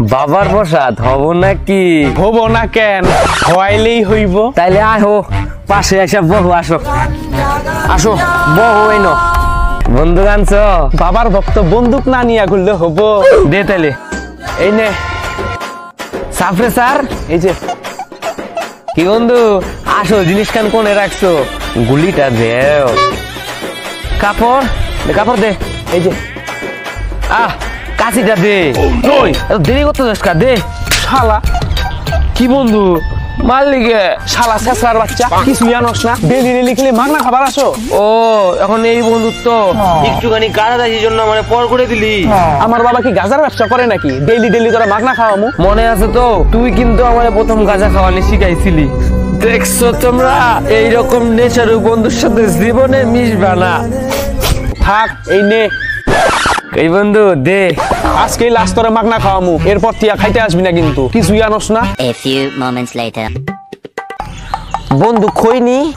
বাবার প্রসাদ হব নাকি? হব না কেন? হওয়াইলেই হইব। তাইলে আহো পাশে এসে বহু আসো। আসো বহু এনো। বন্ধু আনছ? বাবার ভক্ত বন্দুক না নিয়ে ঘুরলে হব। দে তাইলে। এই নে। সাফরে স্যার। এই যে। কি বন্ধু? আসো জিনিস খান কোনে রাখছো। গুলিটা দেও। কাপড়? দে কাপড় দে। এই যে। আহ। কাশিটা দে। ওই এত দেরি করতে যাস কা? দে। শালা। কি বন্ধু? মালিকে শালা শেষরার বাচ্চা। কিছু জানোস না। ডেলি ডেলি খেলে মাগনা খাবার আসো। ও এখন এই বন্ধুত্ব। একটুখানি জন্য মানে পর করে দিলি। আমার বাবা কি গাজার ব্যবসা করে নাকি? ডেইলি ডেইলি তোরা মাগনা খাওয়ামু? মনে আছে তো তুই কিন্তু আমার প্রথম গাঁজা খাওয়ানি শিখাইছিলি। দেখছ তোমরা? এইরকম নেচারু বন্ধুর সাথে জীবনে মিশবা না। থাক এই নে। এই বন্ধু দে। আজকেই লাস্ট তোরা মাগনা খাওয়ামু। এরপর তিয়া খাইতে আসবি না কিন্তু। কিছু আনস না। A few moments later. বন্ধু খইনি?